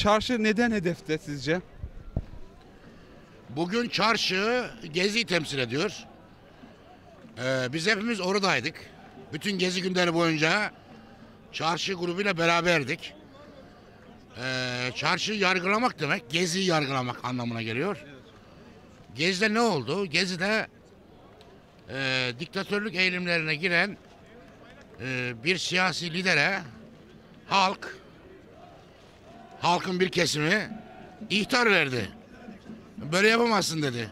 çarşı neden hedefte sizce? Bugün çarşı Gezi'yi temsil ediyor. Ee, biz hepimiz oradaydık. Bütün Gezi günleri boyunca çarşı grubuyla beraberdik. Ee, çarşı yargılamak demek, Gezi'yi yargılamak anlamına geliyor. Gezi'de ne oldu? Gezi'de e, diktatörlük eğilimlerine giren e, bir siyasi lidere halk, halkın bir kesimi ihtar verdi. Böyle yapamazsın dedi.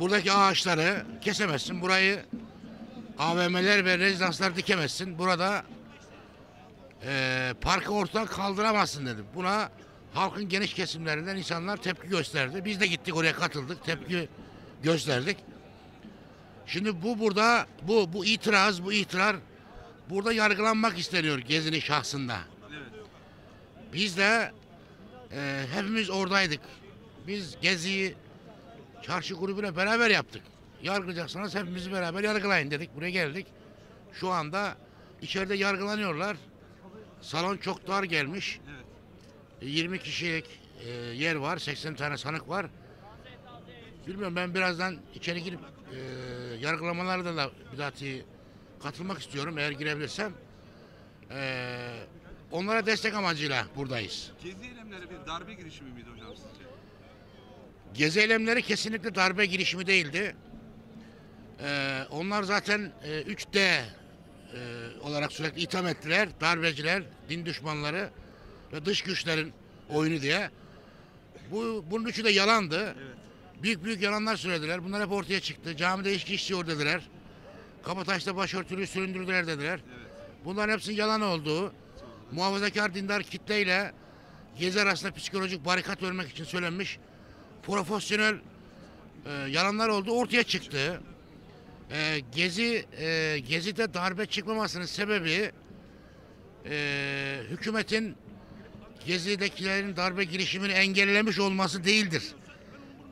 Buradaki ağaçları kesemezsin. Burayı AVM'ler ve rezidanslar dikemezsin. Burada eee parkı ortadan kaldıramazsın dedi. Buna halkın geniş kesimlerinden insanlar tepki gösterdi. Biz de gittik oraya katıldık. Tepki gösterdik. Şimdi bu burada bu bu itiraz, bu itirar burada yargılanmak isteniyor Gezi'nin şahsında. Biz de eee, hepimiz oradaydık. Biz Gezi'yi çarşı grubuyla beraber yaptık. Yargılayacaksanız hepimizi beraber yargılayın dedik. Buraya geldik. Şu anda içeride yargılanıyorlar. Salon çok dar gelmiş. E, 20 kişilik e, yer var. 80 tane sanık var. Bilmiyorum ben birazdan içeri girip e, yargılamalarda da bizatihi katılmak istiyorum eğer girebilirsem. E, onlara destek amacıyla buradayız. Gezi eylemleri bir darbe girişimi miydi hocam sizce? Gezi eylemleri kesinlikle darbe girişimi değildi. Ee, onlar zaten e, 3D e, olarak sürekli itham ettiler. Darbeciler, din düşmanları ve dış güçlerin oyunu diye. Bu bunun üçü de yalandı. Büyük büyük yalanlar söylediler. Bunlar hep ortaya çıktı. Camide içki içiyor dediler. Kabataş'ta başörtülüyü süründürdüler dediler. Bunların hepsinin yalan olduğu, muhafazakar dindar kitleyle Gezi arasında psikolojik barikat örmek için söylenmiş profesyonel e, yalanlar olduğu ortaya çıktı. E, Gezi e, Gezi'de darbe çıkmamasının sebebi e, hükümetin Gezi'dekilerin darbe girişimini engellemiş olması değildir.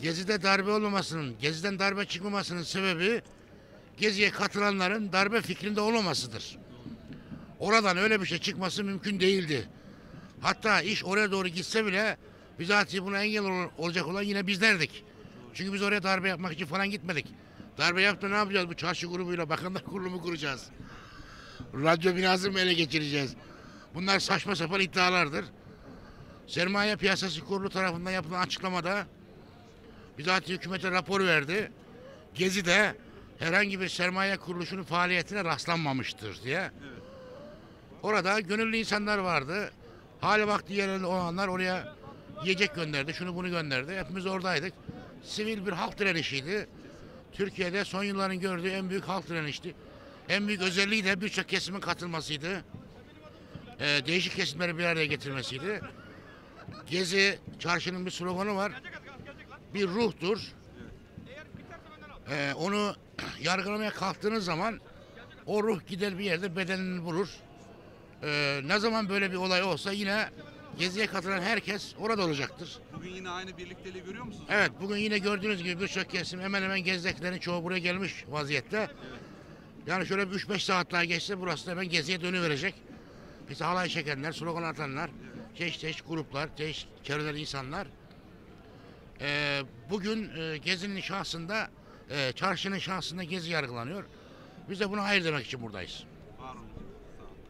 Gezi'de darbe olmamasının, Gezi'den darbe çıkmamasının sebebi Gezi'ye katılanların darbe fikrinde olmamasıdır. Oradan öyle bir şey çıkması mümkün değildi. Hatta iş oraya doğru gitse bile bizatihi buna engel ol- olacak olan yine bizlerdik. Çünkü biz oraya darbe yapmak için falan gitmedik. Darbe yaptı ne yapacağız bu çarşı grubuyla bakanlar kurulu mu kuracağız? Radyo binası mı ele geçireceğiz? Bunlar saçma sapan iddialardır. Sermaye Piyasası Kurulu tarafından yapılan açıklamada bizatihi hükümete rapor verdi. Gezi'de herhangi bir sermaye kuruluşunun faaliyetine rastlanmamıştır diye. Orada gönüllü insanlar vardı. Hali vakti yerinde olanlar oraya yiyecek gönderdi, şunu bunu gönderdi. Hepimiz oradaydık. Sivil bir halk direnişiydi. Türkiye'de son yılların gördüğü en büyük halk direnişti. En büyük özelliği de birçok kesimin katılmasıydı. Ee, değişik kesimleri bir araya getirmesiydi. Gezi çarşının bir sloganı var. Bir ruhtur. Ee, onu yargılamaya kalktığınız zaman o ruh gider bir yerde bedenini bulur. Ee, ne zaman böyle bir olay olsa yine geziye katılan herkes orada olacaktır. Bugün yine aynı birlikteliği görüyor musunuz? Evet bugün yine gördüğünüz gibi birçok kesim hemen hemen gezidekilerin çoğu buraya gelmiş vaziyette. Yani şöyle bir 3-5 saat daha geçse burası da hemen geziye dönüverecek. İşte halay çekenler, slogan atanlar, çeşit çeşit gruplar, çeşit çevreden insanlar. Ee, bugün e, gezinin şahsında, e, çarşının şahsında gezi yargılanıyor. Biz de buna hayır demek için buradayız.